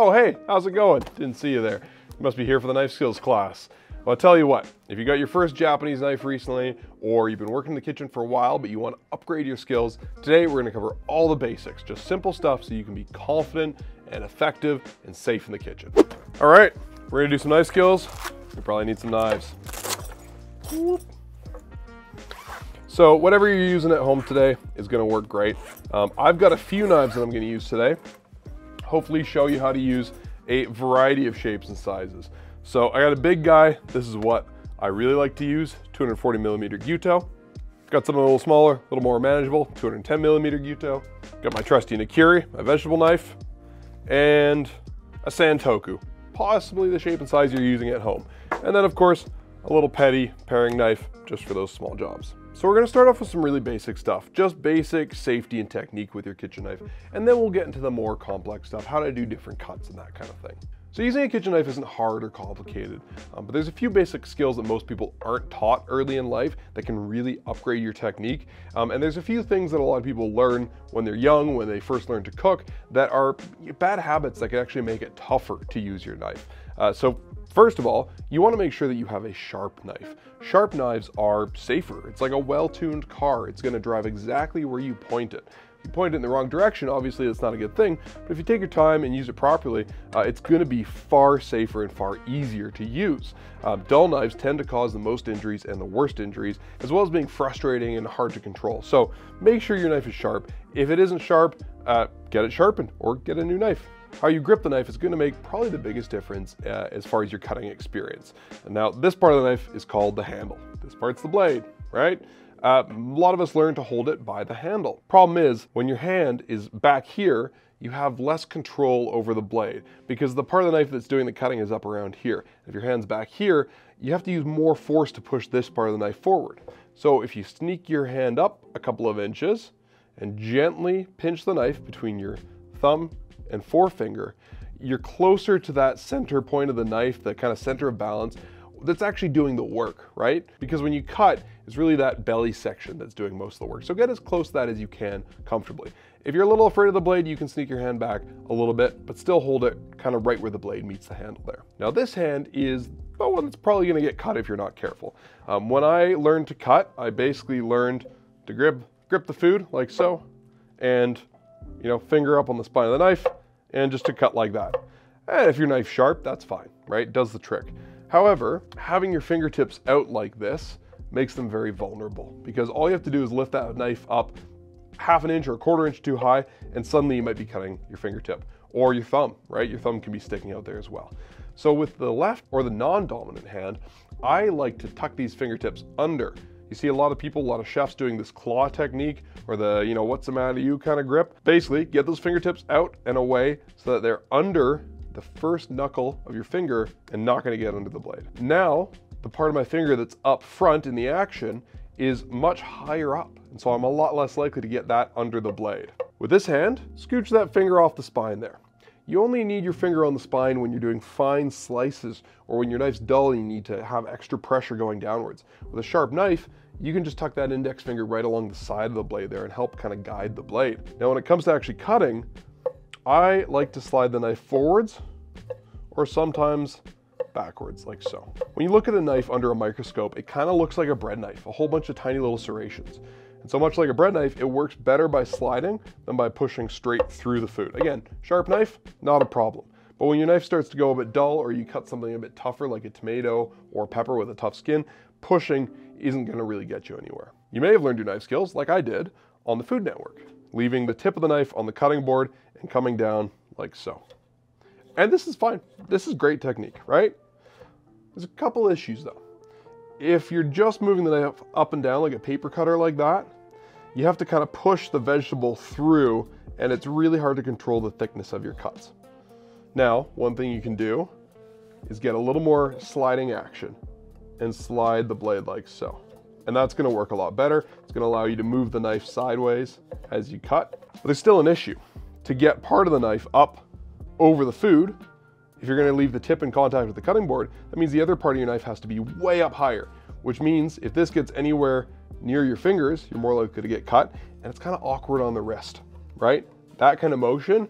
Oh, hey, how's it going? Didn't see you there. You must be here for the knife skills class. Well, I'll tell you what, if you got your first Japanese knife recently, or you've been working in the kitchen for a while, but you want to upgrade your skills, today we're gonna cover all the basics, just simple stuff so you can be confident and effective and safe in the kitchen. All right, we're gonna do some knife skills. You probably need some knives. So whatever you're using at home today is gonna work great. Um, I've got a few knives that I'm gonna use today. Hopefully show you how to use a variety of shapes and sizes. So I got a big guy. This is what I really like to use, 240 millimeter Gyuto. Got something a little smaller, a little more manageable, 210 millimeter Gyuto. Got my trusty Nakiri, my vegetable knife, and a Santoku, possibly the shape and size you're using at home. And then of course, a little petty paring knife just for those small jobs. So we're gonna start off with some really basic stuff, just basic safety and technique with your kitchen knife. And then we'll get into the more complex stuff, how to do different cuts and that kind of thing. So using a kitchen knife isn't hard or complicated, um, but there's a few basic skills that most people aren't taught early in life that can really upgrade your technique. Um, and there's a few things that a lot of people learn when they're young, when they first learn to cook, that are bad habits that can actually make it tougher to use your knife. Uh, so First of all, you wanna make sure that you have a sharp knife. Sharp knives are safer. It's like a well-tuned car. It's gonna drive exactly where you point it. If you point it in the wrong direction, obviously that's not a good thing, but if you take your time and use it properly, uh, it's gonna be far safer and far easier to use. Uh, dull knives tend to cause the most injuries and the worst injuries, as well as being frustrating and hard to control. So make sure your knife is sharp. If it isn't sharp, uh, get it sharpened or get a new knife. How you grip the knife is going to make probably the biggest difference uh, as far as your cutting experience. And now this part of the knife is called the handle. This part's the blade, right? Uh, a lot of us learn to hold it by the handle. Problem is, when your hand is back here, you have less control over the blade because the part of the knife that's doing the cutting is up around here. If your hand's back here, you have to use more force to push this part of the knife forward. So if you sneak your hand up a couple of inches and gently pinch the knife between your thumb and forefinger, you're closer to that center point of the knife, the kind of center of balance, that's actually doing the work, right? Because when you cut, it's really that belly section that's doing most of the work. So get as close to that as you can comfortably. If you're a little afraid of the blade, you can sneak your hand back a little bit, but still hold it kind of right where the blade meets the handle there. Now this hand is the one that's probably gonna get cut if you're not careful. Um, when I learned to cut, I basically learned to grip, grip the food like so, and you know, finger up on the spine of the knife, and just to cut like that. And if your knife's sharp, that's fine, right? Does the trick. However, having your fingertips out like this makes them very vulnerable because all you have to do is lift that knife up half an inch or a quarter inch too high and suddenly you might be cutting your fingertip or your thumb, right? Your thumb can be sticking out there as well. So with the left or the non-dominant hand, I like to tuck these fingertips under you see a lot of people, a lot of chefs doing this claw technique or the, you know, what's the matter you kind of grip. Basically, get those fingertips out and away so that they're under the first knuckle of your finger and not gonna get under the blade. Now, the part of my finger that's up front in the action is much higher up. And so I'm a lot less likely to get that under the blade. With this hand, scooch that finger off the spine there. You only need your finger on the spine when you're doing fine slices or when your knife's dull and you need to have extra pressure going downwards. With a sharp knife, you can just tuck that index finger right along the side of the blade there and help kind of guide the blade. Now when it comes to actually cutting, I like to slide the knife forwards or sometimes backwards like so. When you look at a knife under a microscope, it kind of looks like a bread knife, a whole bunch of tiny little serrations. So much like a bread knife, it works better by sliding than by pushing straight through the food. Again, sharp knife, not a problem. But when your knife starts to go a bit dull or you cut something a bit tougher like a tomato or pepper with a tough skin, pushing isn't gonna really get you anywhere. You may have learned your knife skills, like I did, on the Food Network, leaving the tip of the knife on the cutting board and coming down like so. And this is fine. This is great technique, right? There's a couple issues though. If you're just moving the knife up and down like a paper cutter like that, you have to kind of push the vegetable through and it's really hard to control the thickness of your cuts. Now, one thing you can do is get a little more sliding action and slide the blade like so. And that's gonna work a lot better. It's gonna allow you to move the knife sideways as you cut. But there's still an issue. To get part of the knife up over the food, if you're gonna leave the tip in contact with the cutting board, that means the other part of your knife has to be way up higher, which means if this gets anywhere near your fingers, you're more likely to get cut, and it's kind of awkward on the wrist, right? That kind of motion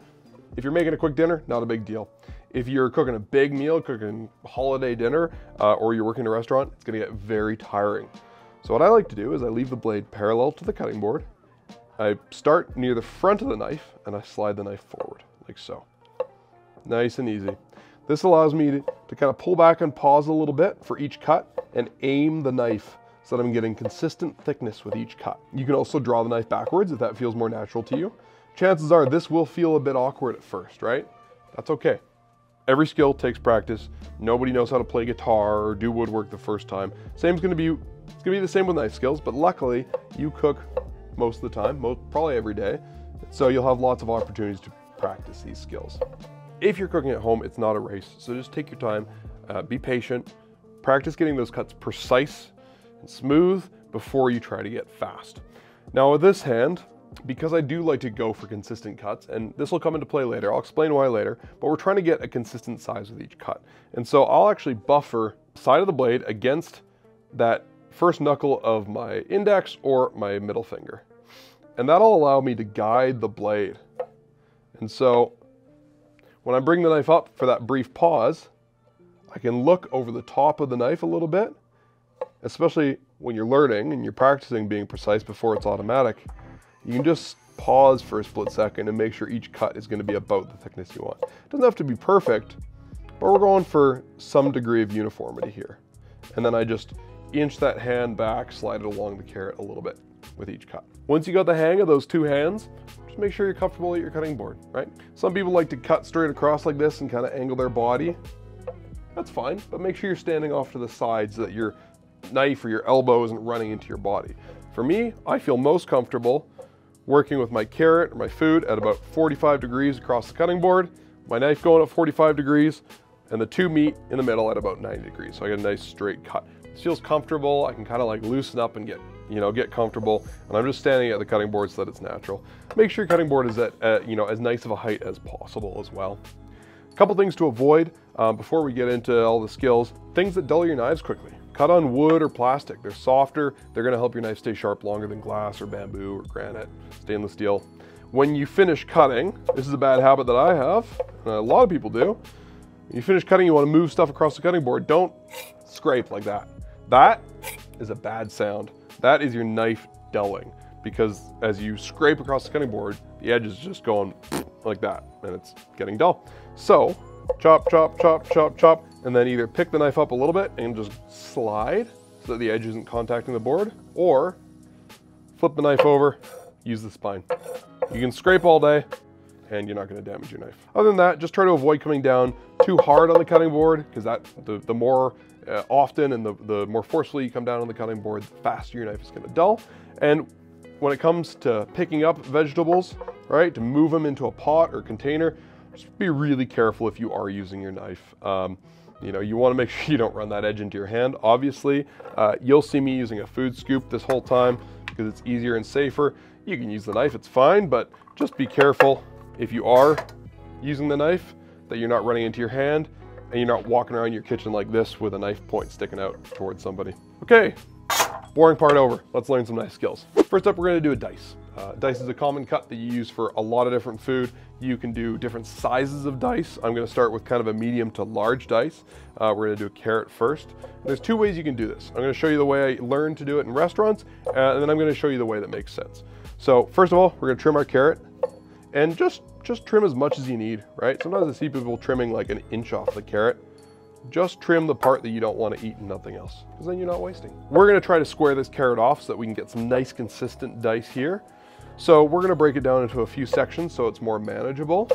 If you're making a quick dinner, not a big deal. If you're cooking a big meal, cooking holiday dinner, uh, or you're working in a restaurant, it's gonna get very tiring. So what I like to do is I leave the blade parallel to the cutting board. I start near the front of the knife and I slide the knife forward, like so. Nice and easy. This allows me to, to kind of pull back and pause a little bit for each cut and aim the knife so that I'm getting consistent thickness with each cut. You can also draw the knife backwards if that feels more natural to you. Chances are this will feel a bit awkward at first, right? That's okay. Every skill takes practice. Nobody knows how to play guitar or do woodwork the first time. Same's gonna be, it's gonna be the same with knife skills, but luckily you cook most of the time, most, probably every day. So you'll have lots of opportunities to practice these skills. If you're cooking at home, it's not a race. So just take your time, uh, be patient, practice getting those cuts precise and smooth before you try to get fast. Now with this hand, because I do like to go for consistent cuts, and this will come into play later, I'll explain why later, but we're trying to get a consistent size with each cut. And so I'll actually buffer side of the blade against that first knuckle of my index or my middle finger. And that'll allow me to guide the blade. And so when I bring the knife up for that brief pause, I can look over the top of the knife a little bit, especially when you're learning and you're practicing being precise before it's automatic. You can just pause for a split second and make sure each cut is going to be about the thickness you want. It doesn't have to be perfect, but we're going for some degree of uniformity here. And then I just inch that hand back, slide it along the carrot a little bit with each cut. Once you got the hang of those two hands, just make sure you're comfortable at your cutting board, right? Some people like to cut straight across like this and kind of angle their body. That's fine, but make sure you're standing off to the sides so that your knife or your elbow isn't running into your body. For me, I feel most comfortable working with my carrot or my food at about 45 degrees across the cutting board, my knife going at 45 degrees, and the two meat in the middle at about 90 degrees. So I get a nice straight cut. This feels comfortable. I can kind of like loosen up and get, you know, get comfortable. And I'm just standing at the cutting board so that it's natural. Make sure your cutting board is at, at you know, as nice of a height as possible as well. A couple things to avoid um, before we get into all the skills. Things that dull your knives quickly. Cut on wood or plastic. They're softer. They're gonna help your knife stay sharp longer than glass or bamboo or granite, stainless steel. When you finish cutting, this is a bad habit that I have, a lot of people do. When you finish cutting, you wanna move stuff across the cutting board. Don't scrape like that. That is a bad sound. That is your knife dulling because as you scrape across the cutting board, the edge is just going like that and it's getting dull. So chop, chop, chop, chop, chop, and then either pick the knife up a little bit and just slide so that the edge isn't contacting the board, or flip the knife over, use the spine. You can scrape all day and you're not gonna damage your knife. Other than that, just try to avoid coming down too hard on the cutting board because that the, the more uh, often and the, the more forcefully you come down on the cutting board, the faster your knife is gonna dull. And when it comes to picking up vegetables, right, to move them into a pot or container, just be really careful if you are using your knife. Um, you know, you want to make sure you don't run that edge into your hand. Obviously, uh, you'll see me using a food scoop this whole time because it's easier and safer. You can use the knife, it's fine, but just be careful if you are using the knife that you're not running into your hand and you're not walking around your kitchen like this with a knife point sticking out towards somebody. Okay, boring part over. Let's learn some nice skills. First up, we're gonna do a dice. Uh, dice is a common cut that you use for a lot of different food. You can do different sizes of dice. I'm gonna start with kind of a medium to large dice. Uh, we're gonna do a carrot first. There's two ways you can do this. I'm gonna show you the way I learned to do it in restaurants, uh, and then I'm gonna show you the way that makes sense. So first of all, we're gonna trim our carrot and just, just trim as much as you need, right? Sometimes I see people trimming like an inch off the carrot. Just trim the part that you don't want to eat and nothing else, because then you're not wasting. We're gonna try to square this carrot off so that we can get some nice consistent dice here. So we're gonna break it down into a few sections so it's more manageable,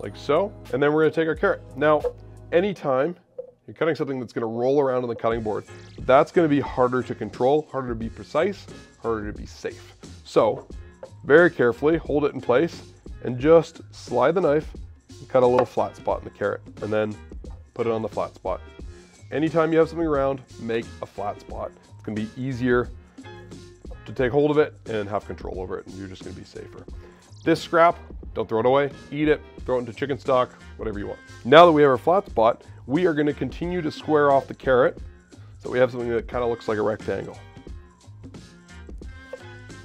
like so. And then we're gonna take our carrot. Now, anytime you're cutting something that's gonna roll around on the cutting board, that's gonna be harder to control, harder to be precise, harder to be safe. So very carefully hold it in place and just slide the knife and cut a little flat spot in the carrot and then put it on the flat spot. Anytime you have something around, make a flat spot. It's gonna be easier to take hold of it and have control over it, and you're just gonna be safer. This scrap, don't throw it away, eat it, throw it into chicken stock, whatever you want. Now that we have our flat spot, we are gonna continue to square off the carrot so we have something that kind of looks like a rectangle.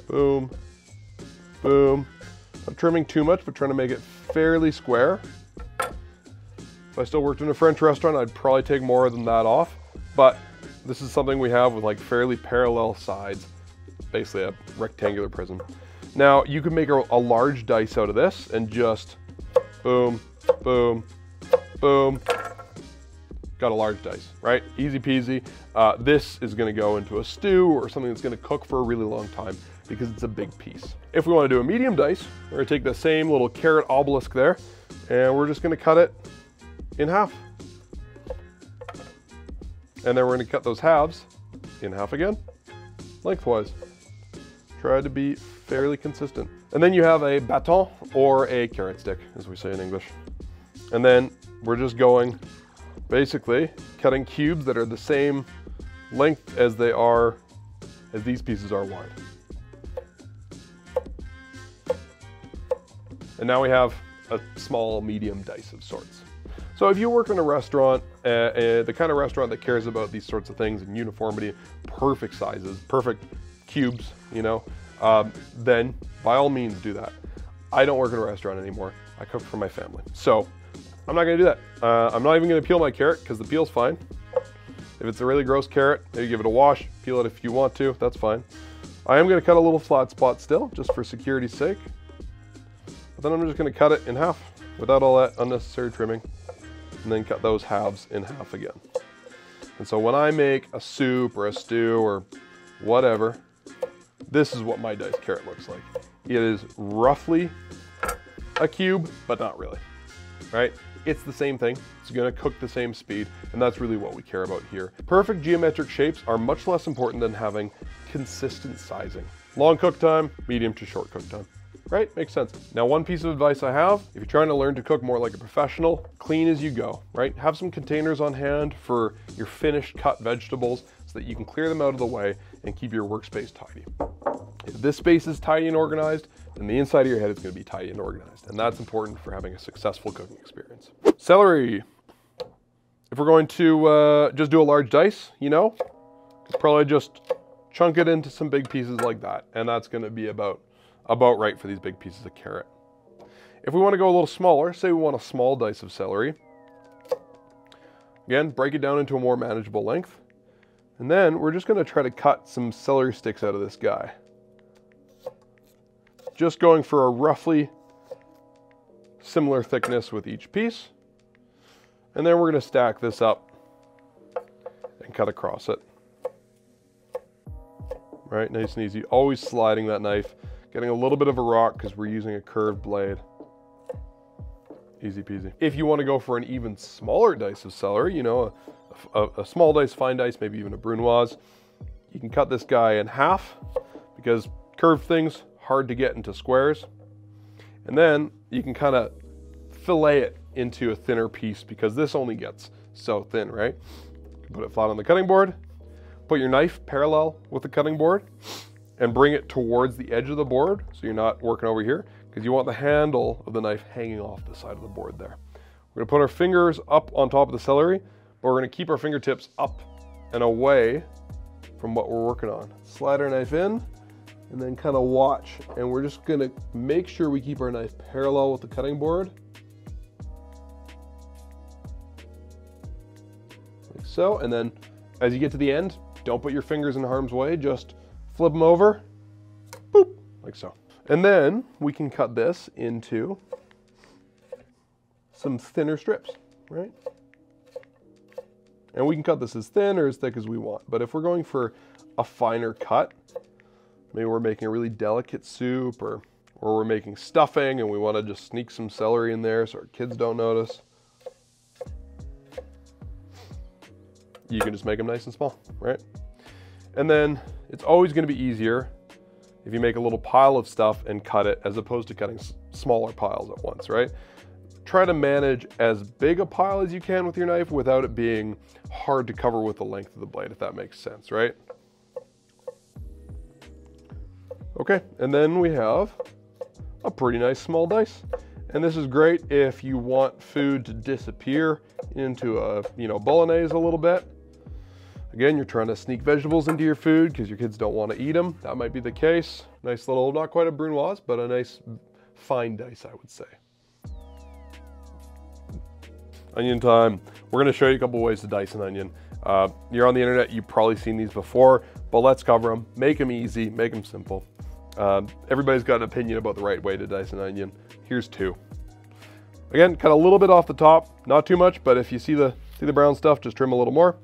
Boom, boom, Not trimming too much, but trying to make it fairly square. If I still worked in a French restaurant, I'd probably take more than that off. But this is something we have with like fairly parallel sides, basically a rectangular prism. Now you can make a, a large dice out of this and just boom, boom, boom, got a large dice, right? Easy peasy. Uh, this is gonna go into a stew or something that's gonna cook for a really long time because it's a big piece. If we wanna do a medium dice, we're gonna take the same little carrot obelisk there and we're just gonna cut it in half. And then we're gonna cut those halves in half again, lengthwise. Try to be fairly consistent. And then you have a baton or a carrot stick, as we say in English. And then we're just going, basically, cutting cubes that are the same length as they are, as these pieces are wide. And now we have a small medium dice of sorts. So if you work in a restaurant, uh, uh, the kind of restaurant that cares about these sorts of things and uniformity, perfect sizes, perfect cubes, you know, um, then by all means do that. I don't work in a restaurant anymore. I cook for my family. So I'm not gonna do that. Uh, I'm not even gonna peel my carrot because the peel's fine. If it's a really gross carrot, maybe give it a wash, peel it if you want to, that's fine. I am gonna cut a little flat spot still, just for security's sake. But then I'm just gonna cut it in half without all that unnecessary trimming and then cut those halves in half again. And so when I make a soup or a stew or whatever, this is what my diced carrot looks like. It is roughly a cube, but not really, right? It's the same thing. It's gonna cook the same speed, and that's really what we care about here. Perfect geometric shapes are much less important than having consistent sizing. Long cook time, medium to short cook time right? Makes sense. Now, one piece of advice I have, if you're trying to learn to cook more like a professional, clean as you go, right? Have some containers on hand for your finished cut vegetables that you can clear them out of the way and keep your workspace tidy. If this space is tidy and organized, then the inside of your head is gonna be tidy and organized. And that's important for having a successful cooking experience. Celery. If we're going to uh, just do a large dice, you know, probably just chunk it into some big pieces like that. And that's gonna be about about right for these big pieces of carrot. If we want to go a little smaller, say we want a small dice of celery, again, break it down into a more manageable length. And then we're just going to try to cut some celery sticks out of this guy. Just going for a roughly similar thickness with each piece. And then we're going to stack this up and cut across it. Right, nice and easy. Always sliding that knife Getting a little bit of a rock because we're using a curved blade. Easy peasy. If you want to go for an even smaller dice of celery, you know, a, a, a small dice, fine dice, maybe even a brunoise, you can cut this guy in half because curved things, hard to get into squares. And then you can kind of fillet it into a thinner piece because this only gets so thin, right? Put it flat on the cutting board, put your knife parallel with the cutting board, and bring it towards the edge of the board so you're not working over here because you want the handle of the knife hanging off the side of the board there. We're gonna put our fingers up on top of the celery, but we're gonna keep our fingertips up and away from what we're working on. Slide our knife in and then kind of watch. And we're just gonna make sure we keep our knife parallel with the cutting board. Like so, and then as you get to the end, don't put your fingers in harm's way, just flip them over, boop, like so. And then we can cut this into some thinner strips, right? And we can cut this as thin or as thick as we want. But if we're going for a finer cut, maybe we're making a really delicate soup or, or we're making stuffing and we want to just sneak some celery in there so our kids don't notice. You can just make them nice and small, right? And then it's always gonna be easier if you make a little pile of stuff and cut it as opposed to cutting smaller piles at once, right? Try to manage as big a pile as you can with your knife without it being hard to cover with the length of the blade, if that makes sense, right? Okay, and then we have a pretty nice small dice. And this is great if you want food to disappear into a, you know, bolognese a little bit. Again, you're trying to sneak vegetables into your food because your kids don't want to eat them. That might be the case. Nice little, not quite a brunoise, but a nice fine dice, I would say. Onion time. We're gonna show you a couple ways to dice an onion. Uh, you're on the internet, you've probably seen these before, but let's cover them. Make them easy, make them simple. Um, everybody's got an opinion about the right way to dice an onion. Here's two. Again, cut a little bit off the top, not too much, but if you see the, see the brown stuff, just trim a little more.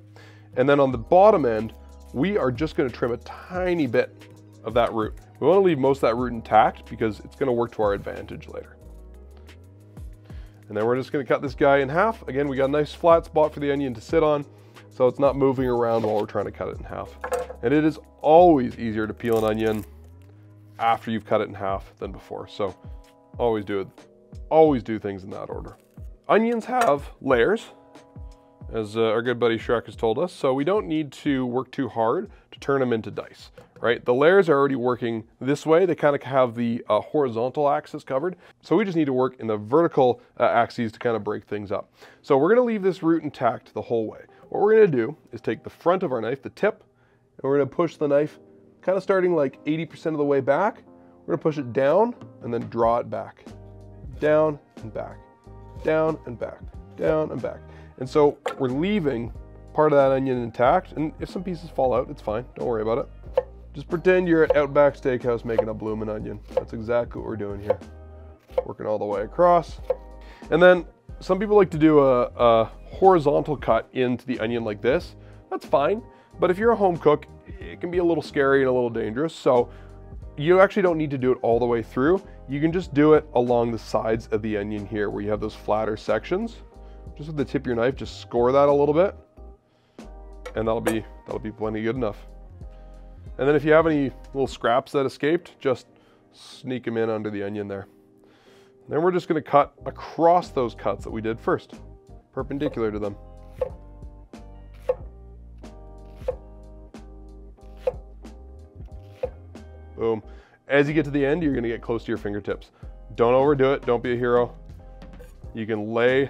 And then on the bottom end, we are just gonna trim a tiny bit of that root. We wanna leave most of that root intact because it's gonna work to our advantage later. And then we're just gonna cut this guy in half. Again, we got a nice flat spot for the onion to sit on, so it's not moving around while we're trying to cut it in half. And it is always easier to peel an onion after you've cut it in half than before. So always do it, always do things in that order. Onions have layers, as uh, our good buddy Shrek has told us, so we don't need to work too hard to turn them into dice, right? The layers are already working this way. They kind of have the uh, horizontal axis covered. So we just need to work in the vertical uh, axes to kind of break things up. So we're gonna leave this root intact the whole way. What we're gonna do is take the front of our knife, the tip, and we're gonna push the knife kind of starting like 80% of the way back. We're gonna push it down and then draw it back. Down and back, down and back, down and back. And so we're leaving part of that onion intact. And if some pieces fall out, it's fine. Don't worry about it. Just pretend you're at Outback Steakhouse making a bloomin' onion. That's exactly what we're doing here. Working all the way across. And then some people like to do a, a horizontal cut into the onion like this. That's fine. But if you're a home cook, it can be a little scary and a little dangerous. So you actually don't need to do it all the way through. You can just do it along the sides of the onion here where you have those flatter sections. Just with the tip of your knife, just score that a little bit. And that'll be, that'll be plenty good enough. And then if you have any little scraps that escaped, just sneak them in under the onion there. Then we're just gonna cut across those cuts that we did first, perpendicular to them. Boom. As you get to the end, you're gonna get close to your fingertips. Don't overdo it, don't be a hero. You can lay,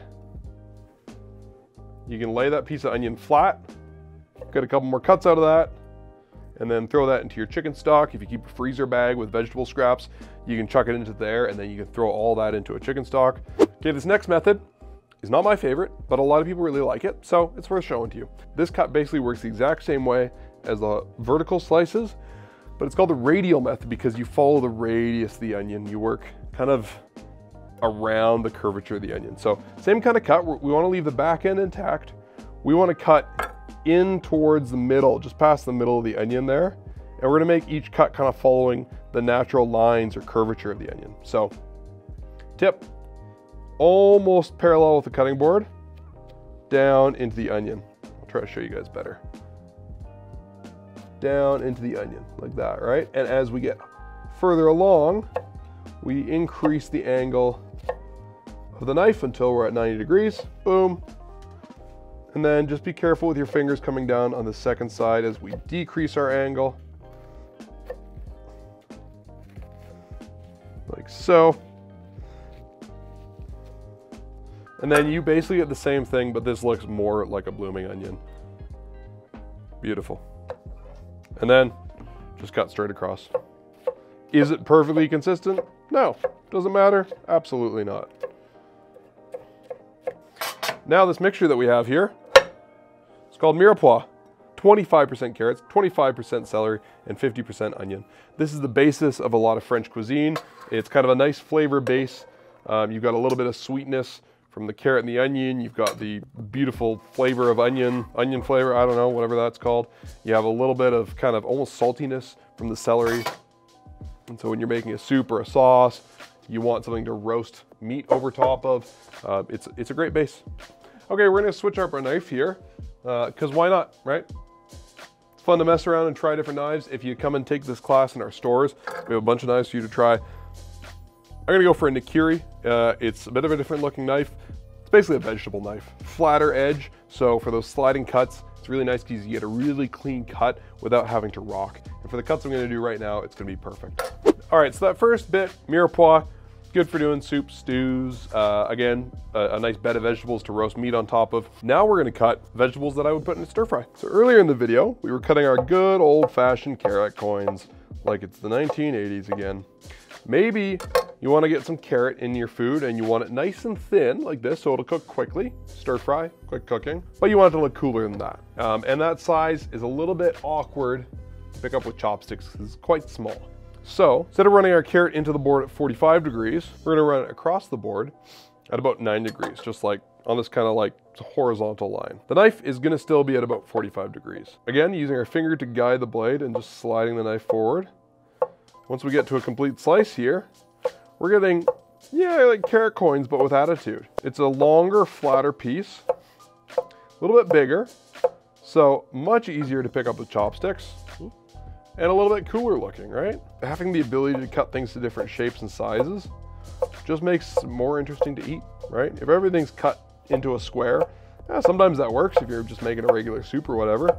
you can lay that piece of onion flat, get a couple more cuts out of that, and then throw that into your chicken stock. If you keep a freezer bag with vegetable scraps, you can chuck it into there and then you can throw all that into a chicken stock. Okay, this next method is not my favorite, but a lot of people really like it, so it's worth showing to you. This cut basically works the exact same way as the vertical slices, but it's called the radial method because you follow the radius of the onion. You work kind of around the curvature of the onion. So same kind of cut, we wanna leave the back end intact. We wanna cut in towards the middle, just past the middle of the onion there. And we're gonna make each cut kind of following the natural lines or curvature of the onion. So tip, almost parallel with the cutting board, down into the onion. I'll try to show you guys better down into the onion like that, right? And as we get further along, we increase the angle of the knife until we're at 90 degrees, boom. And then just be careful with your fingers coming down on the second side as we decrease our angle. Like so. And then you basically get the same thing, but this looks more like a blooming onion. Beautiful and then just cut straight across. Is it perfectly consistent? No. Doesn't matter? Absolutely not. Now this mixture that we have here, called mirepoix. 25% carrots, 25% celery, and 50% onion. This is the basis of a lot of French cuisine. It's kind of a nice flavor base. Um, you've got a little bit of sweetness from the carrot and the onion. You've got the beautiful flavor of onion, onion flavor, I don't know, whatever that's called. You have a little bit of kind of almost saltiness from the celery. And so when you're making a soup or a sauce, you want something to roast meat over top of, uh, it's, it's a great base. Okay, we're gonna switch up our knife here, because uh, why not, right? It's fun to mess around and try different knives. If you come and take this class in our stores, we have a bunch of knives for you to try. I'm gonna go for a Nakiri. Uh, it's a bit of a different looking knife. It's basically a vegetable knife. Flatter edge, so for those sliding cuts, it's really nice because you get a really clean cut without having to rock. And for the cuts I'm gonna do right now, it's gonna be perfect. All right, so that first bit, mirepoix, good for doing soups, stews. Uh, again, a, a, nice bed of vegetables to roast meat on top of. Now we're gonna cut vegetables that I would put in a stir fry. So earlier in the video, we were cutting our good old fashioned carrot coins like it's the 1980s again. Maybe You want to get some carrot in your food and you want it nice and thin like this so it'll cook quickly. Stir fry, quick cooking. But you want it to look cooler than that. Um, and that size is a little bit awkward to pick up with chopsticks because it's quite small. So instead of running our carrot into the board at 45 degrees, we're gonna run it across the board at about nine degrees, just like on this kind of like horizontal line. The knife is gonna still be at about 45 degrees. Again, using our finger to guide the blade and just sliding the knife forward. Once we get to a complete slice here, we're getting, yeah, like carrot coins, but with attitude. It's a longer, flatter piece, a little bit bigger, so much easier to pick up with chopsticks and a little bit cooler looking, right? Having the ability to cut things to different shapes and sizes just makes more interesting to eat, right? If everything's cut into a square, yeah, sometimes that works if you're just making a regular soup or whatever.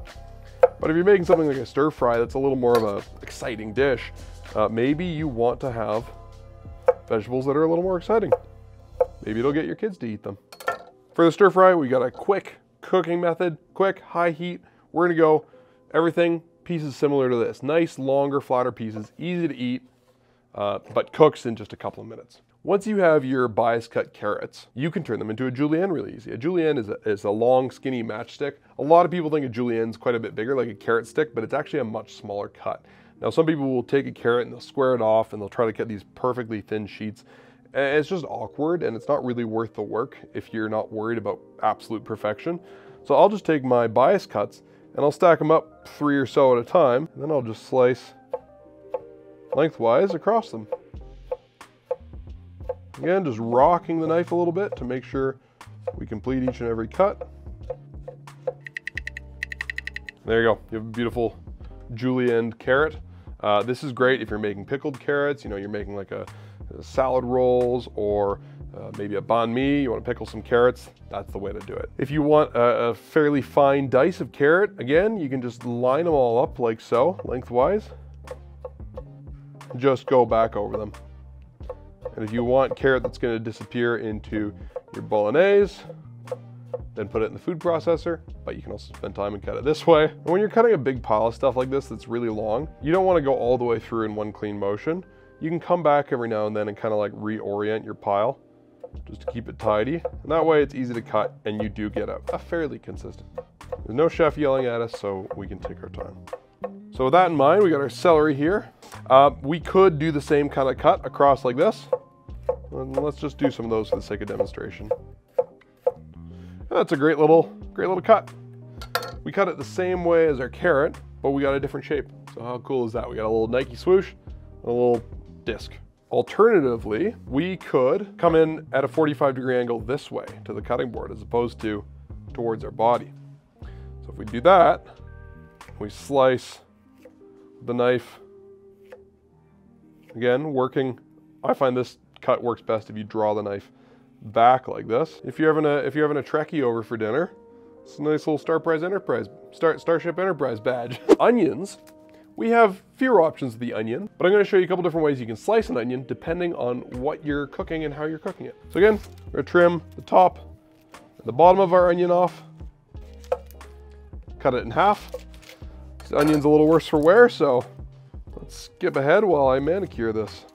But if you're making something like a stir fry that's a little more of a exciting dish, uh, maybe you want to have vegetables that are a little more exciting. Maybe it'll get your kids to eat them. For the stir fry, we got a quick cooking method, quick, high heat. We're gonna go everything pieces similar to this. Nice, longer, flatter pieces, easy to eat, uh, but cooks in just a couple of minutes. Once you have your bias cut carrots, you can turn them into a julienne really easy. A julienne is a, is a long, skinny matchstick. A lot of people think a julienne is quite a bit bigger, like a carrot stick, but it's actually a much smaller cut. Now, some people will take a carrot and they'll square it off and they'll try to cut these perfectly thin sheets. And it's just awkward and it's not really worth the work if you're not worried about absolute perfection. So I'll just take my bias cuts and I'll stack them up three or so at a time. Then I'll just slice lengthwise across them. Again, just rocking the knife a little bit to make sure we complete each and every cut. There you go. You have a beautiful julienne carrot. Uh, this is great if you're making pickled carrots, you know, you're making like a, a salad rolls or uh, maybe a banh mi, you want to pickle some carrots, that's the way to do it. If you want a, a, fairly fine dice of carrot, again, you can just line them all up like so, lengthwise. Just go back over them. And if you want carrot that's going to disappear into your bolognese, then put it in the food processor, but you can also spend time and cut it this way. And when you're cutting a big pile of stuff like this that's really long, you don't want to go all the way through in one clean motion. You can come back every now and then and kind of like reorient your pile just to keep it tidy. And that way it's easy to cut and you do get a, a fairly consistent. There's no chef yelling at us, so we can take our time. So with that in mind, we got our celery here. Uh, we could do the same kind of cut across like this. And let's just do some of those for the sake of demonstration. That's a great little, great little cut. We cut it the same way as our carrot, but we got a different shape. So how cool is that? We got a little Nike swoosh, a little disc. Alternatively, we could come in at a 45 degree angle this way to the cutting board as opposed to towards our body. So if we do that, we slice the knife, again, working, I find this cut works best if you draw the knife back like this. If you're having a, if you're having a Trekkie over for dinner, it's a nice little Starprize Enterprise, Star, Starship Enterprise badge. Onions, we have fewer options of the onion, but I'm gonna show you a couple different ways you can slice an onion depending on what you're cooking and how you're cooking it. So again, we're gonna trim the top and the bottom of our onion off, cut it in half. This onion's a little worse for wear, so let's skip ahead while I manicure this.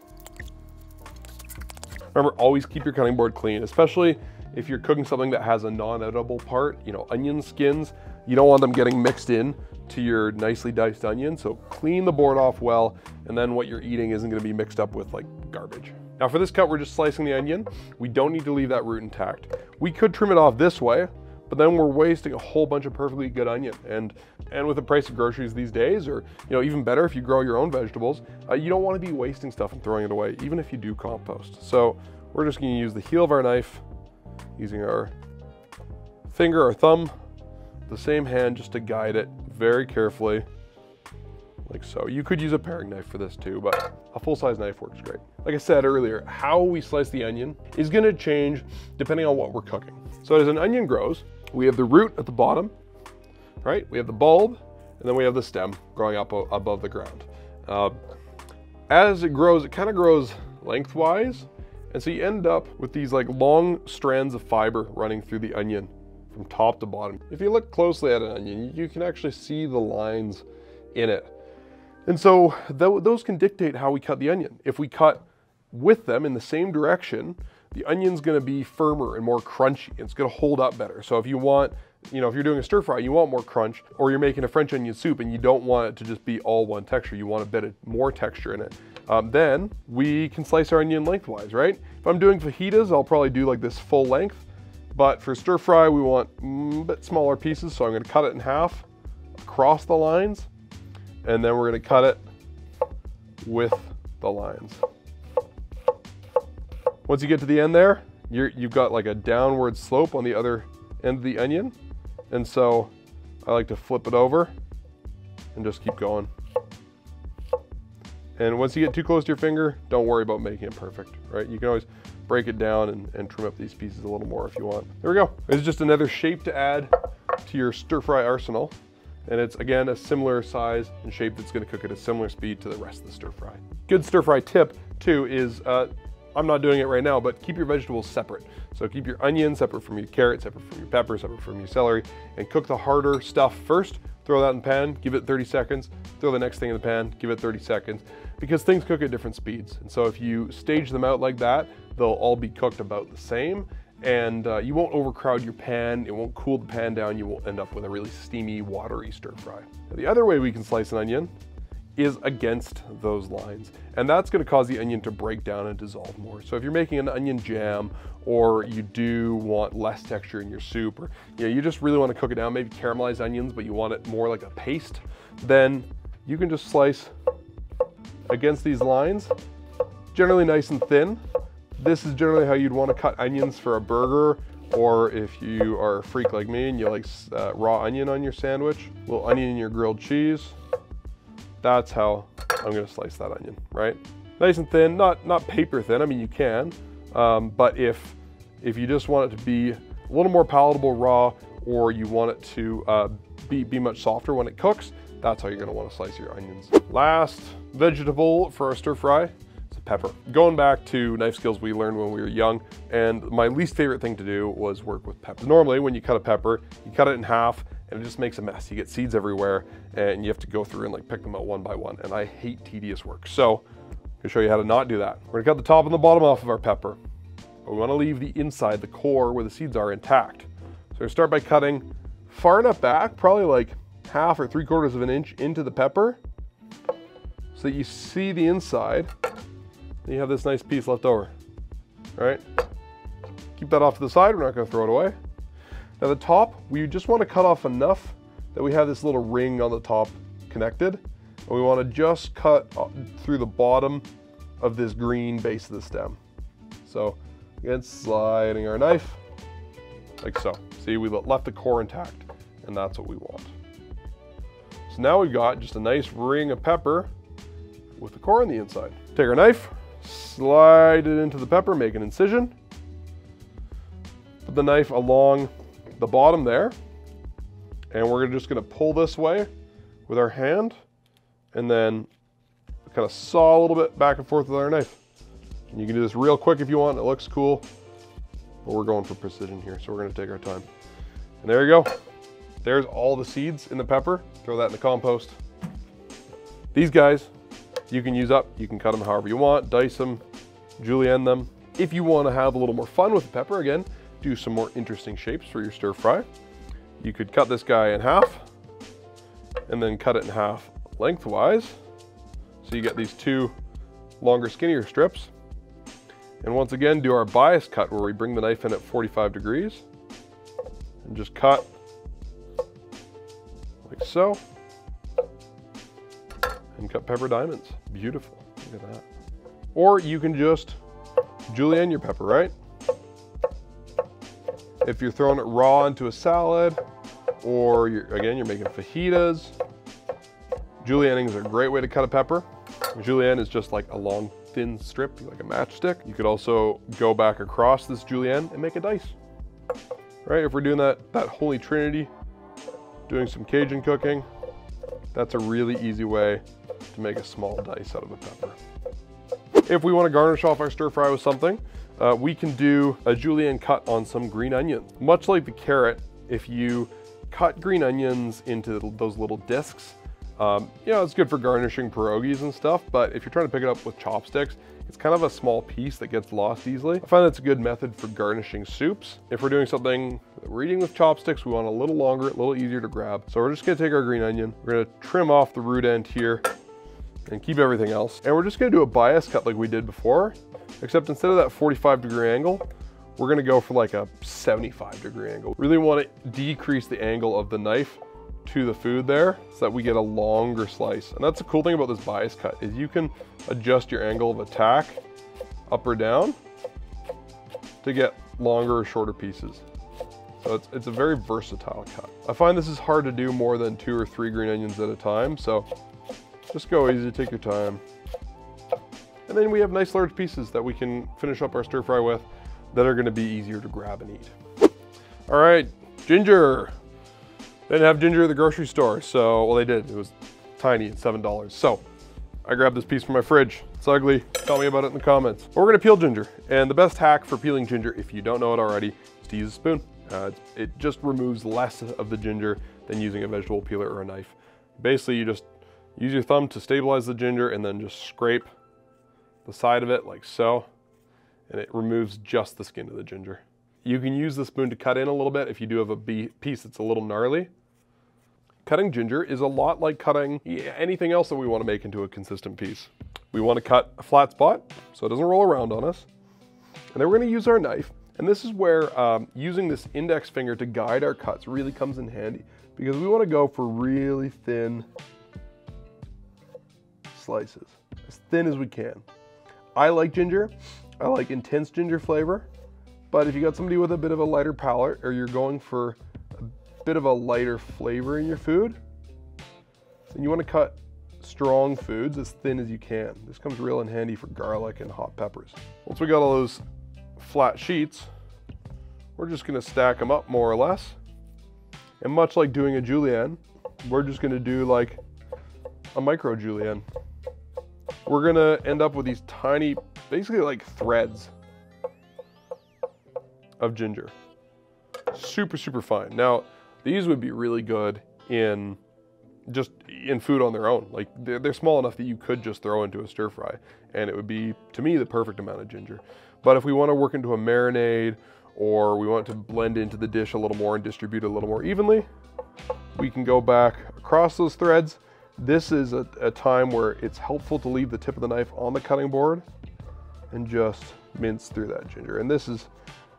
Remember, always keep your cutting board clean, especially if you're cooking something that has a non-edible part, you know, onion skins, you don't want them getting mixed in to your nicely diced onion. So clean the board off well, and then what you're eating isn't gonna be mixed up with like garbage. Now for this cut, we're just slicing the onion. We don't need to leave that root intact. We could trim it off this way, but then we're wasting a whole bunch of perfectly good onion. And and with the price of groceries these days, or you know even better if you grow your own vegetables, uh, you don't want to be wasting stuff and throwing it away, even if you do compost. So we're just to use the heel of our knife, using our finger or thumb, the same hand just to guide it very carefully, like so. You could use a paring knife for this too, but a full-size knife works great. Like I said earlier, how we slice the onion is gonna change depending on what we're cooking. So as an onion grows, we have the root at the bottom, right? We have the bulb, and then we have the stem growing up above the ground. Uh, as it grows, it kind of grows lengthwise, and so you end up with these like long strands of fiber running through the onion from top to bottom. If you look closely at an onion, you can actually see the lines in it. And so th those can dictate how we cut the onion. If we cut with them in the same direction, the onion's gonna be firmer and more crunchy. It's gonna hold up better. So if you want, you know, if you're doing a stir fry, you want more crunch, or you're making a French onion soup and you don't want it to just be all one texture, you want a bit of more texture in it. Um, then we can slice our onion lengthwise, right? If I'm doing fajitas, I'll probably do like this full length, but for stir fry, we want a bit smaller pieces, so I'm gonna cut it in half across the lines, and then we're gonna cut it with the lines. Once you get to the end there, you have got like a downward slope on the other end of the onion. And so I like to flip it over and just keep going. And once you get too close to your finger, don't worry about making it perfect, right? You can always break it down and, and trim up these pieces a little more if you want. There we go. It's just another shape to add to your stir fry arsenal. And it's again, a similar size and shape that's gonna cook at a similar speed to the rest of the stir fry. Good stir fry tip too is uh, I'm not doing it right now, but keep your vegetables separate. So keep your onion separate from your carrot, separate from your pepper, separate from your celery, and cook the harder stuff first. Throw that in the pan, give it 30 seconds, throw the next thing in the pan, give it 30 seconds, because things cook at different speeds. And so if you stage them out like that, they'll all be cooked about the same, and uh, you won't overcrowd your pan, it won't cool the pan down, you won't end up with a really steamy, watery stir fry. Now, the other way we can slice an onion is against those lines. And that's gonna cause the onion to break down and dissolve more. So if you're making an onion jam or you do want less texture in your soup or you, know, you just really wanna cook it down, maybe caramelize onions, but you want it more like a paste, then you can just slice against these lines, generally nice and thin. This is generally how you'd wanna cut onions for a burger or if you are a freak like me and you like uh, raw onion on your sandwich, little onion in your grilled cheese, that's how I'm gonna slice that onion, right? Nice and thin, not, not paper thin, I mean you can, um, but if, if you just want it to be a little more palatable raw or you want it to uh, be, be much softer when it cooks, that's how you're gonna wanna slice your onions. Last vegetable for our stir fry pepper. Going back to knife skills we learned when we were young, and my least favorite thing to do was work with pepper. Normally when you cut a pepper, you cut it in half and it just makes a mess. You get seeds everywhere and you have to go through and like pick them out one by one. And I hate tedious work. So I'm gonna show you how to not do that. We're gonna cut the top and the bottom off of our pepper. But we wanna leave the inside, the core where the seeds are intact. So we start by cutting far enough back, probably like half or three quarters of an inch into the pepper so that you see the inside. Then you have this nice piece left over, right? Keep that off to the side, we're not gonna throw it away. Now the top, we just want to cut off enough that we have this little ring on the top connected. And we want to just cut uh, through the bottom of this green base of the stem. So again, sliding our knife like so. See, we left the core intact and that's what we want. So now we've got just a nice ring of pepper with the core on the inside. Take our knife, slide it into the pepper, make an incision. Put the knife along the bottom there. And we're just gonna pull this way with our hand and then kind of saw a little bit back and forth with our knife. And you can do this real quick if you want, it looks cool, but we're going for precision here, so we're gonna take our time. And there you go. There's all the seeds in the pepper. Throw that in the compost. These guys, you can use up. You can cut them however you want, dice them, julienne them. If you wanna have a little more fun with the pepper, again, do some more interesting shapes for your stir fry. You could cut this guy in half and then cut it in half lengthwise. So you get these two longer, skinnier strips. And once again, do our bias cut where we bring the knife in at 45 degrees and just cut like so. And cut pepper diamonds. Beautiful, look at that. Or you can just julienne your pepper, right? If you're throwing it raw into a salad, or you're, again, you're making fajitas, julienning is a great way to cut a pepper. Julienne is just like a long, thin strip, like a matchstick. You could also go back across this julienne and make a dice. Right, if we're doing that, that holy trinity, doing some Cajun cooking, that's a really easy way to make a small dice out of a pepper. If we want to garnish off our stir fry with something, uh, we can do a julienne cut on some green onion. Much like the carrot, if you cut green onions into those little discs, um, you know, it's good for garnishing pierogies and stuff, but if you're trying to pick it up with chopsticks, It's kind of a small piece that gets lost easily. I find that's a good method for garnishing soups. If we're doing something we're eating with chopsticks, we want a little longer, a little easier to grab. So we're just gonna take our green onion, we're gonna trim off the root end here and keep everything else. And we're just gonna do a bias cut like we did before, except instead of that 45 degree angle, we're gonna go for like a 75 degree angle. Really wanna decrease the angle of the knife to the food there so that we get a longer slice. And that's the cool thing about this bias cut is you can adjust your angle of attack up or down to get longer or shorter pieces. So it's, it's a very versatile cut. I find this is hard to do more than two or three green onions at a time. So just go easy, take your time. And then we have nice large pieces that we can finish up our stir fry with that are gonna be easier to grab and eat. All right, ginger. They didn't have ginger at the grocery store, so, well they did, it was tiny at $7. So, I grabbed this piece from my fridge. It's ugly, tell me about it in the comments. But we're gonna peel ginger, and the best hack for peeling ginger, if you don't know it already, is to use a spoon. Uh, it just removes less of the ginger than using a vegetable peeler or a knife. Basically, you just use your thumb to stabilize the ginger and then just scrape the side of it like so, and it removes just the skin of the ginger. You can use the spoon to cut in a little bit if you do have a piece that's a little gnarly. Cutting ginger is a lot like cutting anything else that we want to make into a consistent piece. We want to cut a flat spot so it doesn't roll around on us. And then we're going to use our knife. And this is where um, using this index finger to guide our cuts really comes in handy because we want to go for really thin slices, as thin as we can. I like ginger. I like intense ginger flavor. But if you got somebody with a bit of a lighter palate or you're going for bit of a lighter flavor in your food, And you want to cut strong foods as thin as you can. This comes real in handy for garlic and hot peppers. Once we got all those flat sheets, we're just going to stack them up more or less. And much like doing a julienne, we're just going to do like a micro julienne. We're going to end up with these tiny, basically like threads of ginger. Super, super fine. Now, these would be really good in just in food on their own. Like they're, they're, small enough that you could just throw into a stir fry and it would be, to me, the perfect amount of ginger. But if we want to work into a marinade or we want to blend into the dish a little more and distribute it a little more evenly, we can go back across those threads. This is a, a time where it's helpful to leave the tip of the knife on the cutting board and just mince through that ginger. And this is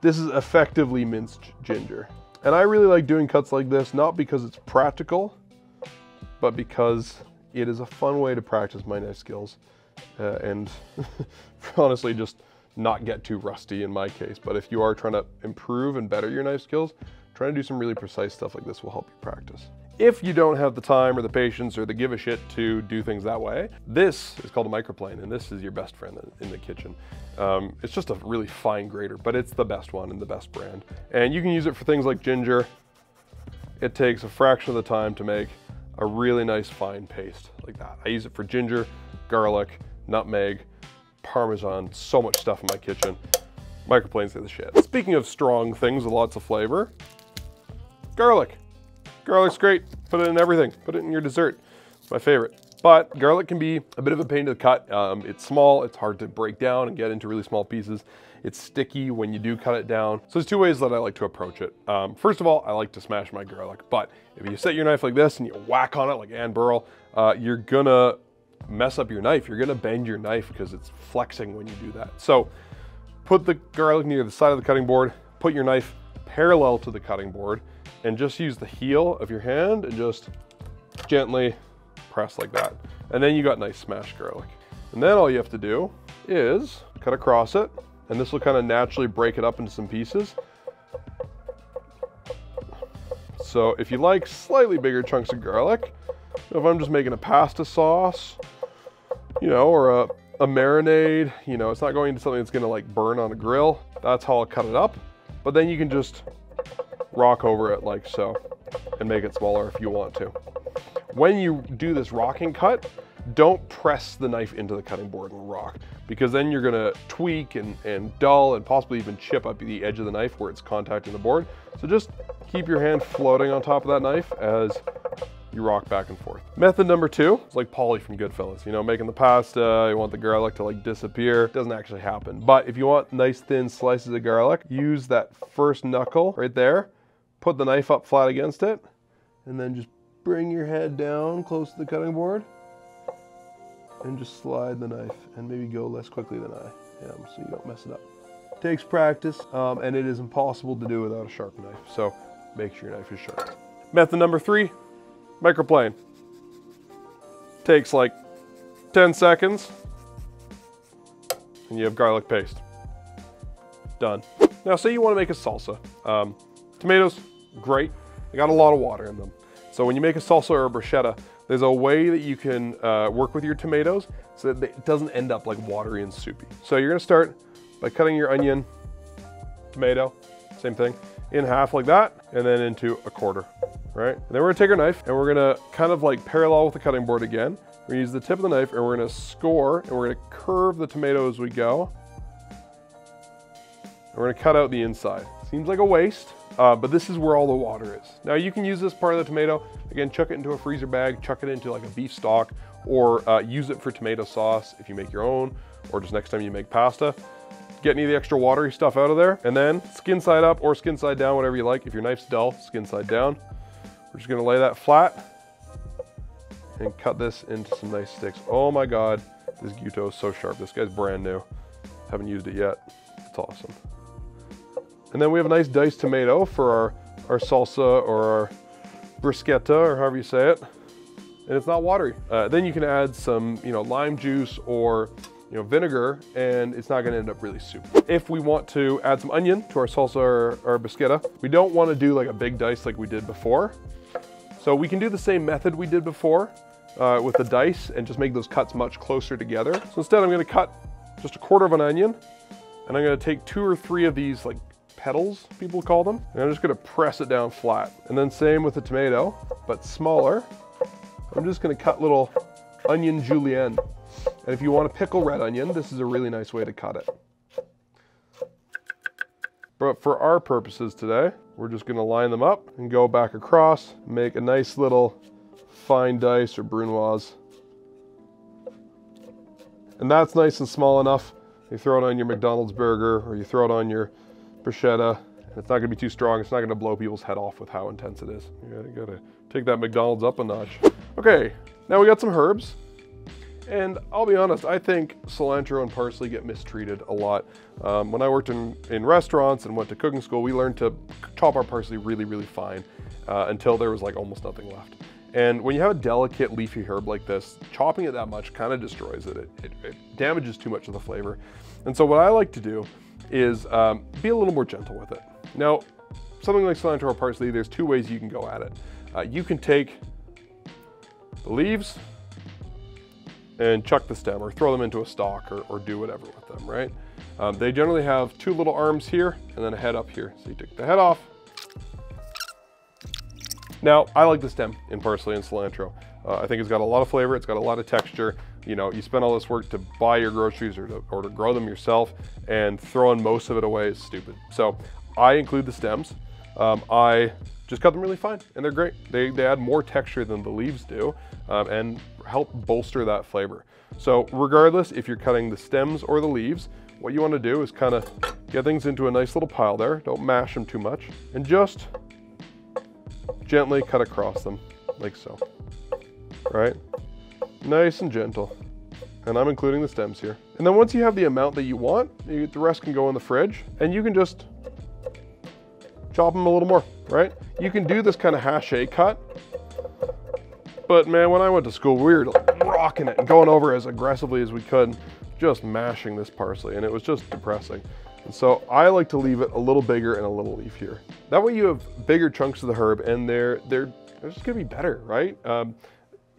this is effectively minced ginger. And I really like doing cuts like this, not because it's practical, but because it is a fun way to practice my knife skills uh, and honestly just not get too rusty in my case. But if you are trying to improve and better your knife skills, trying to do some really precise stuff like this will help you practice. If you don't have the time or the patience or the give a shit to do things that way, this is called a microplane and this is your best friend in the kitchen. Um, it's just a really fine grater, but it's the best one and the best brand. And you can use it for things like ginger. It takes a fraction of the time to make a really nice fine paste like that. I use it for ginger, garlic, nutmeg, Parmesan, so much stuff in my kitchen. Microplanes are the shit. Speaking of strong things with lots of flavor, garlic. Garlic's great. Put it in everything. Put it in your dessert. My favorite. But garlic can be a bit of a pain to cut. Um, it's small, it's hard to break down and get into really small pieces. It's sticky when you do cut it down. So there's two ways that I like to approach it. Um, first of all, I like to smash my garlic, but if you set your knife like this and you whack on it like Anne Burrell, uh, you're gonna mess up your knife. You're gonna bend your knife because it's flexing when you do that. So put the garlic near the side of the cutting board, put your knife parallel to the cutting board, and just use the heel of your hand and just gently press like that. And then you got nice smashed garlic. And then all you have to do is cut across it, and this will kind of naturally break it up into some pieces. So if you like slightly bigger chunks of garlic, if I'm just making a pasta sauce, you know, or a, a marinade, you know, it's not going into something that's gonna like burn on a grill, that's how I'll cut it up. But then you can just rock over it like so and make it smaller if you want to. When you do this rocking cut, don't press the knife into the cutting board and rock because then you're gonna tweak and, and dull and possibly even chip up the edge of the knife where it's contacting the board. So just keep your hand floating on top of that knife as you rock back and forth. Method number two is like Paulie from Goodfellas. You know, making the pasta, you want the garlic to like disappear. It doesn't actually happen. But if you want nice thin slices of garlic, use that first knuckle right there, put the knife up flat against it, and then just bring your head down close to the cutting board and just slide the knife and maybe go less quickly than I am so you don't mess it up. takes practice um, and it is impossible to do without a sharp knife. So make sure your knife is sharp. Method number three, microplane. Takes like 10 seconds and you have garlic paste. Done. Now say you want to make a salsa. Um, tomatoes, great. They got a lot of water in them. So when you make a salsa or a bruschetta, there's a way that you can uh, work with your tomatoes so that it doesn't end up like watery and soupy. So you're gonna start by cutting your onion, tomato, same thing, in half like that, and then into a quarter, right? And then we're gonna take our knife and we're gonna kind of like parallel with the cutting board again. We're gonna use the tip of the knife and we're gonna score and we're gonna curve the tomato as we go. And we're gonna cut out the inside. Seems like a waste, uh, but this is where all the water is. Now you can use this part of the tomato, again, chuck it into a freezer bag, chuck it into like a beef stock, or uh, use it for tomato sauce if you make your own, or just next time you make pasta. Get any of the extra watery stuff out of there, and then skin side up or skin side down, whatever you like. If your knife's dull, skin side down. We're just gonna lay that flat and cut this into some nice sticks. Oh my God, this Gyuto is so sharp. This guy's brand new. Haven't used it yet. It's awesome. And then we have a nice diced tomato for our, our salsa or our bruschetta or however you say it. And it's not watery. Uh, then you can add some, you know, lime juice or, you know, vinegar and it's not gonna end up really soup. If we want to add some onion to our salsa or our bruschetta, we don't wanna do like a big dice like we did before. So we can do the same method we did before uh, with the dice and just make those cuts much closer together. So instead I'm gonna cut just a quarter of an onion and I'm gonna take two or three of these like petals, people call them. And I'm just gonna press it down flat. And then same with the tomato, but smaller. I'm just gonna cut little onion julienne. And if you want to pickle red onion, this is a really nice way to cut it. But for our purposes today, we're just gonna line them up and go back across, make a nice little fine dice or brunoise. And that's nice and small enough. You throw it on your McDonald's burger or you throw it on your bruschetta. It's not gonna be too strong. It's not gonna blow people's head off with how intense it is. You gotta, gotta take that McDonald's up a notch. Okay, now we got some herbs. And I'll be honest, I think cilantro and parsley get mistreated a lot. Um, when I worked in, in restaurants and went to cooking school, we learned to chop our parsley really, really fine uh, until there was like almost nothing left. And when you have a delicate leafy herb like this, chopping it that much kind of destroys it. It, it. it, damages too much of the flavor. And so what I like to do is um, be a little more gentle with it. Now, something like cilantro or parsley, there's two ways you can go at it. Uh, you can take the leaves and chuck the stem or throw them into a stalk or, or do whatever with them, right? Um, they generally have two little arms here and then a head up here. So you take the head off. Now, I like the stem in parsley and cilantro. Uh, I think it's got a lot of flavor, it's got a lot of texture. You know, you spend all this work to buy your groceries or to, or to grow them yourself and throwing most of it away is stupid. So I include the stems. Um, I just cut them really fine and they're great. They, they add more texture than the leaves do um, and help bolster that flavor. So regardless if you're cutting the stems or the leaves, what you wanna do is kind of get things into a nice little pile there. Don't mash them too much and just gently cut across them like so, right? Nice and gentle. And I'm including the stems here. And then once you have the amount that you want, you, the rest can go in the fridge and you can just chop them a little more, right? You can do this kind of hache cut, but man, when I went to school, we were rocking it and going over as aggressively as we could, just mashing this parsley, and it was just depressing. And so I like to leave it a little bigger and a little leafier. That way you have bigger chunks of the herb and they're, they're, they're just gonna be better, right? Um,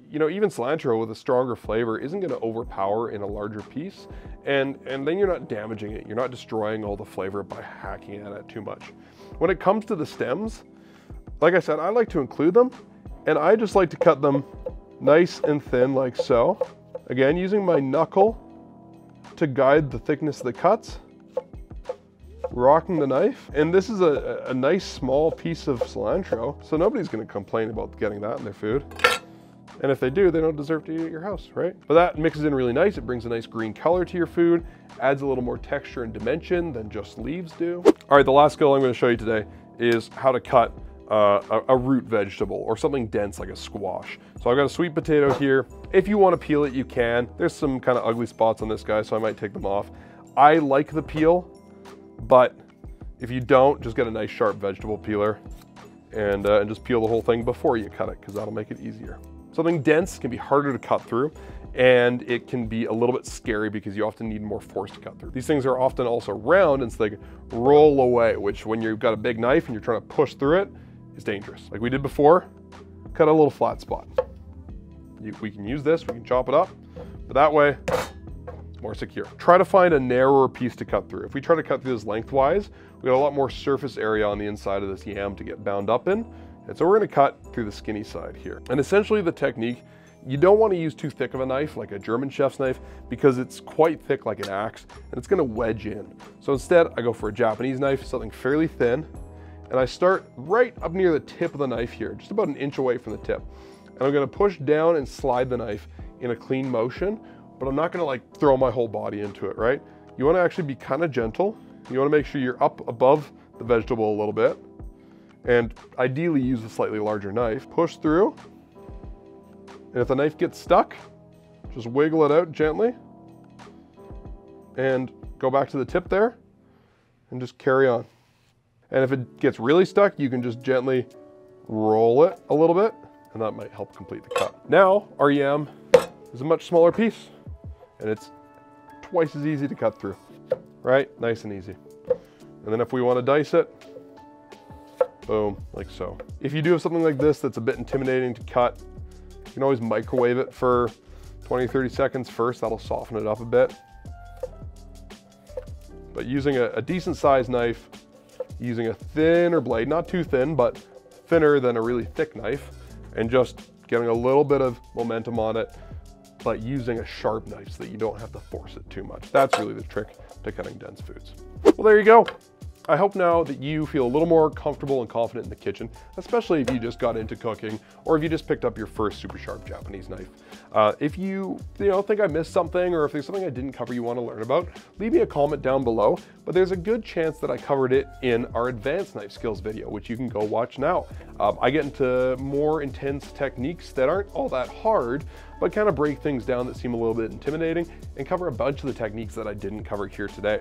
you know, even cilantro with a stronger flavor isn't gonna overpower in a larger piece. And, and then you're not damaging it. You're not destroying all the flavor by hacking at it too much. When it comes to the stems, like I said, I like to include them and I just like to cut them nice and thin like so. Again, using my knuckle to guide the thickness of the cuts. rocking the knife. And this is a, a nice small piece of cilantro, so nobody's gonna complain about getting that in their food. And if they do, they don't deserve to eat at your house, right? But that mixes in really nice. It brings a nice green color to your food, adds a little more texture and dimension than just leaves do. All right, the last skill I'm gonna show you today is how to cut uh, a, a, root vegetable or something dense like a squash. So I've got a sweet potato here. If you wanna peel it, you can. There's some kind of ugly spots on this guy, so I might take them off. I like the peel, but if you don't, just get a nice sharp vegetable peeler and, uh, and just peel the whole thing before you cut it, because that'll make it easier. Something dense can be harder to cut through and it can be a little bit scary because you often need more force to cut through. These things are often also round and so they roll away, which when you've got a big knife and you're trying to push through it, is dangerous. Like we did before, cut a little flat spot. You, we can use this, we can chop it up, but that way it's more secure. Try to find a narrower piece to cut through. If we try to cut through this lengthwise, we got a lot more surface area on the inside of this yam to get bound up in, and so we're gonna cut through the skinny side here. And essentially the technique, you don't wanna use too thick of a knife, like a German chef's knife, because it's quite thick like an axe, and it's gonna wedge in. So instead, I go for a Japanese knife, something fairly thin, and I start right up near the tip of the knife here, just about an inch away from the tip. And I'm gonna push down and slide the knife in a clean motion, but I'm not gonna like throw my whole body into it, right? You wanna actually be kind of gentle. You wanna make sure you're up above the vegetable a little bit, and ideally use a slightly larger knife. Push through, and if the knife gets stuck, just wiggle it out gently and go back to the tip there and just carry on. And if it gets really stuck, you can just gently roll it a little bit and that might help complete the cut. Now our yam is a much smaller piece and it's twice as easy to cut through, right? Nice and easy. And then if we want to dice it, Boom, like so. If you do have something like this that's a bit intimidating to cut, you can always microwave it for 20, 30 seconds first. That'll soften it up a bit. But using a, a decent sized knife, using a thinner blade, not too thin, but thinner than a really thick knife, and just getting a little bit of momentum on it, but using a sharp knife so that you don't have to force it too much. That's really the trick to cutting dense foods. Well, there you go. I hope now that you feel a little more comfortable and confident in the kitchen, especially if you just got into cooking or if you just picked up your first super sharp Japanese knife. Uh, if you, you know, think I missed something or if there's something I didn't cover you want to learn about, leave me a comment down below, but there's a good chance that I covered it in our advanced knife skills video, which you can go watch now. Um, I get into more intense techniques that aren't all that hard, but kind of break things down that seem a little bit intimidating and cover a bunch of the techniques that I didn't cover here today.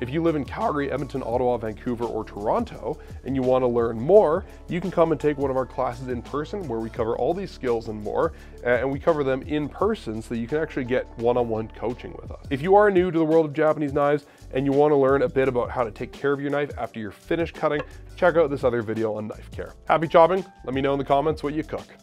If you live in Calgary, Edmonton, Ottawa, Vancouver, or Toronto, and you want to learn more, you can come and take one of our classes in person where we cover all these skills and more, and we cover them in person so that you can actually get one-on-one -on -one coaching with us. If you are new to the world of Japanese knives and you want to learn a bit about how to take care of your knife after you're finished cutting, check out this other video on knife care. Happy chopping? Let me know in the comments what you cook.